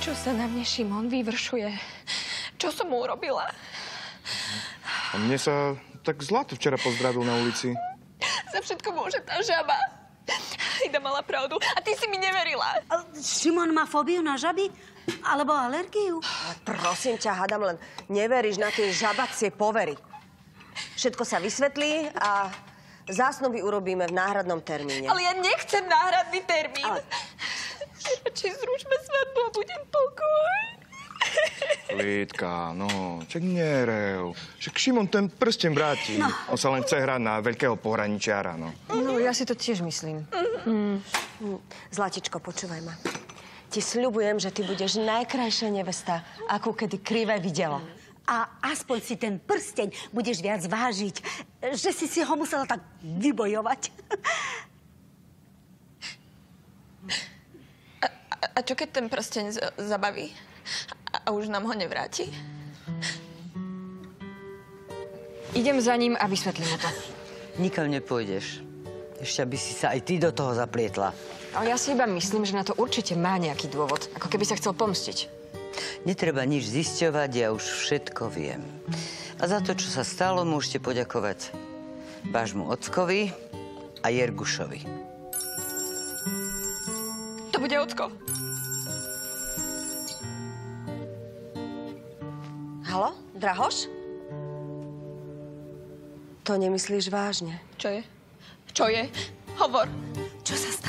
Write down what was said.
Prečo sa na mne Šimon vyvršuje? Čo som mu urobila? A mne sa tak zlato včera pozdravil na ulici. Za všetko môže tá žaba. Ida mala pravdu. A ty si mi neverila. A Šimon má fóbiu na žaby? Alebo alergiu? Ale prosím ťa, hadam len, neveríš na tie žabacie povery. Všetko sa vysvetlí a zásnuby urobíme v náhradnom termíne. Ale ja nechcem náhradný termín. Ale- Radšej zrušme svadbu budem pokoj. Lidka, no, čak nerev. Však Šimon ten prsten vráti. No. On sa len chce hrať na veľkého pohraničiara, no. No, ja si to tiež myslím. Zlatičko, počúvaj ma. Ti sľubujem, že ty budeš najkrajšia nevesta, akú kedy krivé videlo. A aspoň si ten prsteň budeš viac vážiť, že si si ho musela tak vybojovať. A, čo keď ten prsteň z- zabaví? A, a už nám ho nevráti? Idem za ním a vysvetlím mu to. Nikam nepôjdeš. Ešte aby si sa aj ty do toho zaplietla. Ale ja si iba myslím, že na to určite má nejaký dôvod. Ako keby sa chcel pomstiť. Netreba nič zisťovať, ja už všetko viem. A za to, čo sa stalo, môžete poďakovať vášmu ockovi a Jergušovi. To bude ocko. Halo, Drahoš? To nemyslíš vážne? Čo je? Čo je? Hovor. Čo sa?